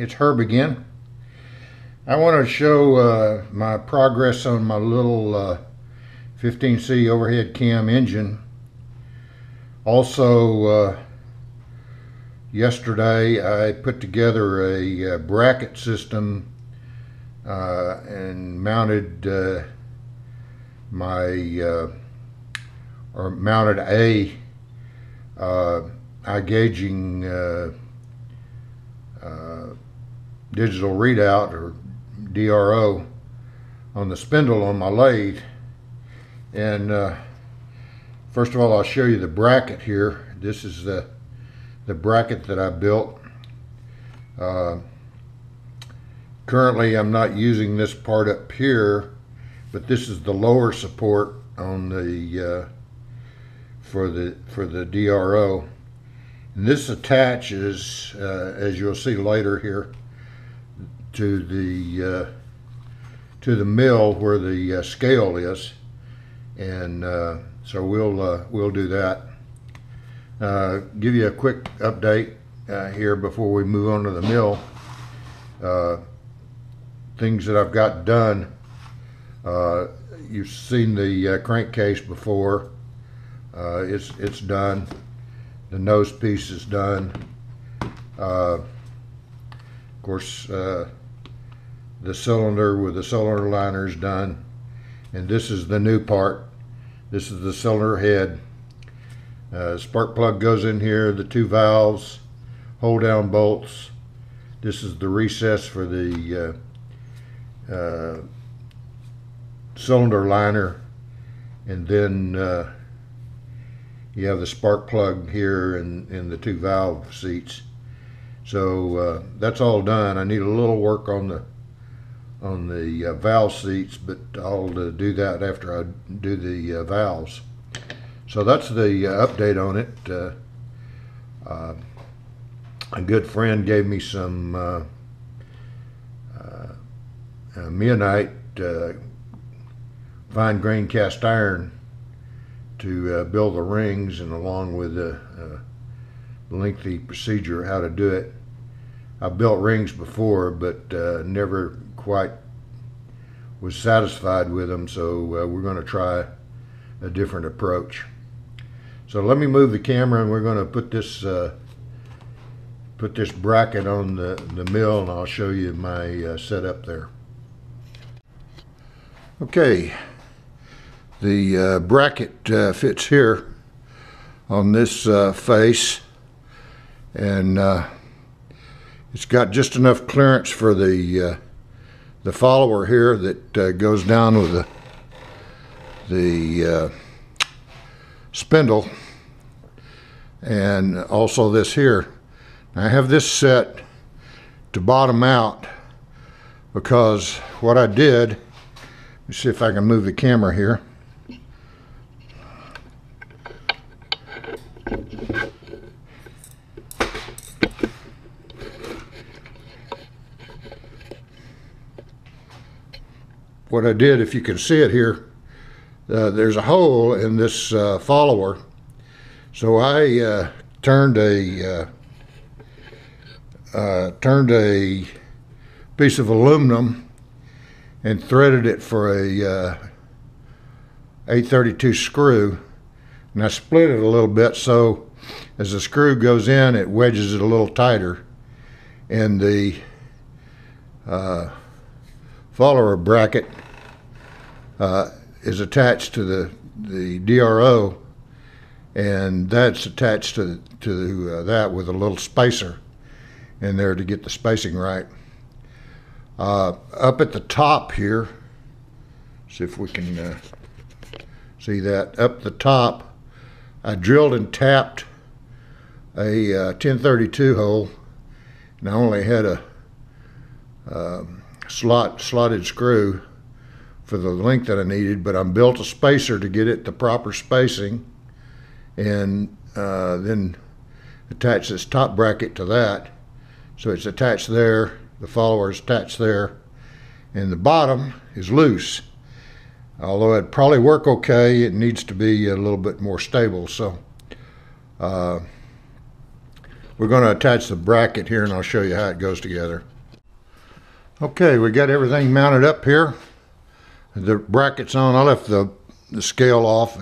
it's Herb again. I want to show uh, my progress on my little uh, 15C overhead cam engine. Also, uh, yesterday I put together a, uh, bracket system uh, and mounted uh, my, or mounted a iGaging uh, digital readout or DRO on the spindle on my lathe. And uh, first of all I'll show you the bracket here. This is the the bracket that I built. Uh, currently I'm not using this part up here but this is the lower support on the uh, for the for the DRO and this attaches, uh, as you'll see later here, to the uh, to the mill where the uh, scale is, and uh, so we'll uh, we'll do that. Uh, give you a quick update here before we move on to the mill. things that I've got done. you've seen the crankcase before. it's it's done the nose piece is done. Uh, of course, uh, the cylinder with the cylinder liner is done. And this is the new part. This is the cylinder head. Uh, spark plug goes in here, the two valves, hold down bolts. This is the recess for the uh, uh, cylinder liner. And then uh, you have the spark plug here and, and the two valve seats. So uh, that's all done. I need a little work on the on the uh, valve seats, but I'll uh, do that after I do the uh, valves. So that's the uh, update on it. Uh, a good friend gave me some uh, Meehanite fine grain cast iron to uh, build the rings and along with the uh, lengthy procedure how to do it. I've built rings before but uh, never quite was satisfied with them so uh, we're going to try a different approach. So let me move the camera and we're going to put this uh, put this bracket on the, the mill and I'll show you my uh, setup there. Okay, the uh, bracket uh, fits here on this uh, face and it's got just enough clearance for the the follower here that uh, goes down with the the spindle and also this here. I have this set to bottom out because what I did, let me see if I can move the camera here. What I did, if you can see it here, uh, there's a hole in this uh, follower. So I uh, turned a uh, uh, turned a piece of aluminum and threaded it for a uh, 832 screw, and I split it a little bit so as the screw goes in, it wedges it a little tighter, and the follower bracket uh, is attached to the the DRO, and that's attached to to uh, that with a little spacer in there to get the spacing right. Uh, up at the top here, see if we can uh, see that. Up the top, I drilled and tapped a 1032 uh, hole, and I only had a um, slot slotted screw for the length that I needed, but I built a spacer to get it the proper spacing and uh, then attach this top bracket to that. So it's attached there, the follower is attached there, and the bottom is loose. Although it'd probably work okay, it needs to be a little bit more stable. So uh, we're going to attach the bracket here and I'll show you how it goes together. Okay, we got everything mounted up here. The bracket's on. I left the, the scale off.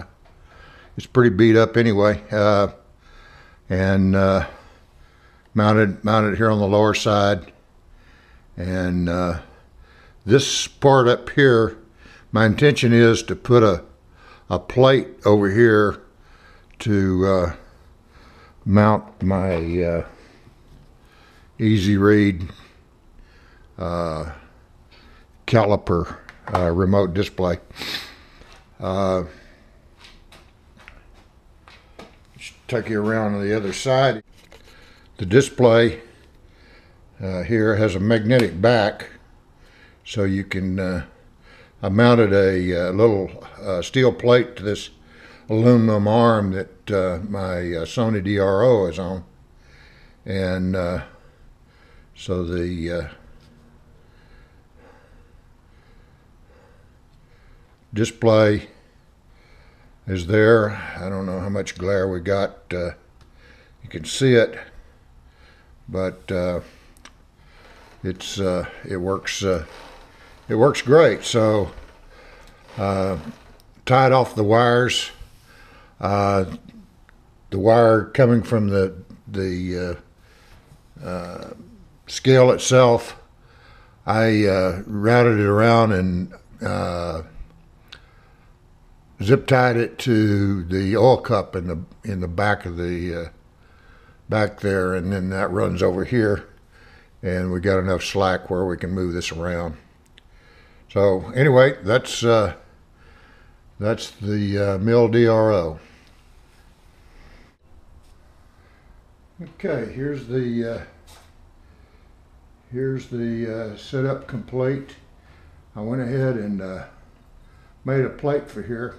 It's pretty beat up anyway. Uh, and uh, mounted mounted here on the lower side. And uh, this part up here, my intention is to put a a plate over here to uh, mount my uh, easy read uh, caliper uh, remote display. Uh, take you around to the other side. The display uh, here has a magnetic back, so you can. Uh, I mounted a, uh little steel plate to this aluminum arm that uh, my uh, Sony DRO is on, and uh, so the display is there. I don't know how much glare we got. Uh, you can see it, but uh, it's uh, it works uh, it works great. So uh, tied off the wires. Uh, the wire coming from the the scale itself, I routed it around and zip tied it to the oil cup in the in the back of the uh, back there, and then that runs over here, and we got enough slack where we can move this around. So anyway, that's uh, that's the uh, mill DRO. Okay, here's the uh, here's the uh, setup complete. I went ahead and uh, made a plate for here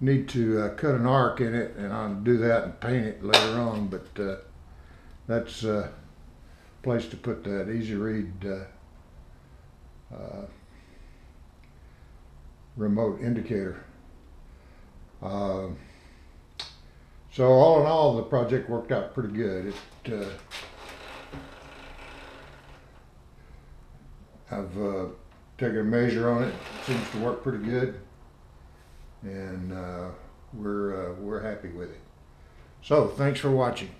need to uh, cut an arc in it and I'll do that and paint it later on but uh, that's a uh, place to put that easy read uh, uh, remote indicator. Um, so all in all the project worked out pretty good. It I've taken a measure on it. it seems to work pretty good and uh, we're uh, we're happy with it. So thanks for watching.